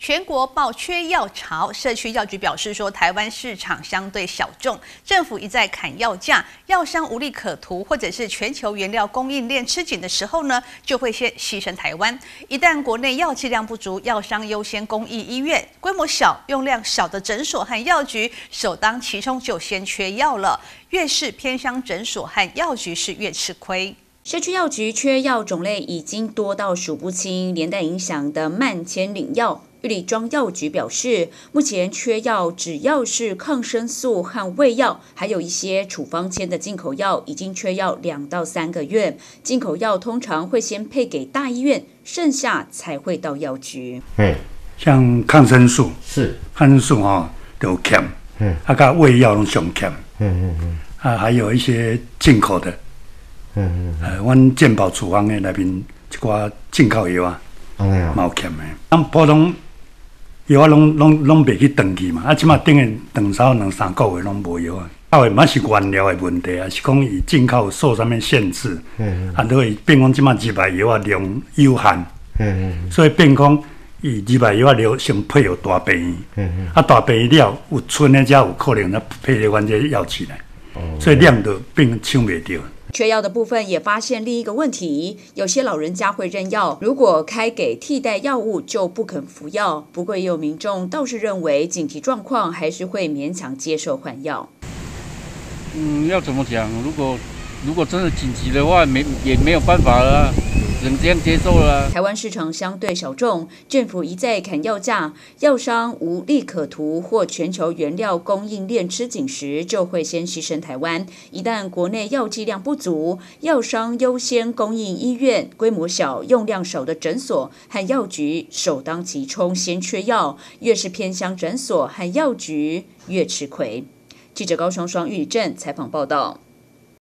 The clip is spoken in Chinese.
全国爆缺药潮，社区药局表示说，台湾市场相对小众，政府一再砍药价，药商无利可图，或者是全球原料供应链吃紧的时候呢，就会先牺牲台湾。一旦国内药剂量不足，药商优先供应医院，规模小、用量少的诊所和药局首当其冲就先缺药了。越是偏乡诊所和药局是越吃亏。社区药局缺药种类已经多到数不清，连带影响的慢签领药。玉里庄药局表示，目前缺药只要是抗生素和胃药，还有一些处方签的进口药，已经缺药两到三个月。进口药通常会先配给大医院，剩下才会到药局。嗯，像抗生素是。抗生素哈都欠，嗯，啊，甲胃药拢上欠，嗯嗯嗯啊，还有一些进口的，嗯嗯，呃，阮健保处方的内面一寡进口药啊，安尼啊，嘛有欠的。咱普通药啊，拢拢拢袂去断去嘛，啊，即马等于长少两三个月拢无药啊。啊，毋是原料的问题啊，是讲伊进口受上面限制，嗯啊，都会变讲即马入来药啊量有限，嗯嗯所以变讲伊入来药啊量先配有大病院，嗯嗯，啊，大病院了有剩的才有可能才配合阮这药起来，哦，所以量就变抢袂着。缺药的部分也发现另一个问题，有些老人家会认药，如果开给替代药物就不肯服药。不过也有民众倒是认为紧急状况还是会勉强接受换药。嗯，要怎么讲？如果如果真的紧急的话，没也没有办法了，能接受了。台湾市场相对小众，政府一再砍药价，药商无利可图，或全球原料供应链吃紧时，就会先牺牲台湾。一旦国内药剂量不足，药商优先供应医院，规模小、用量少的诊所和药局首当其冲，先缺药。越是偏乡诊所和药局，越吃亏。记者高双双玉镇采访报道。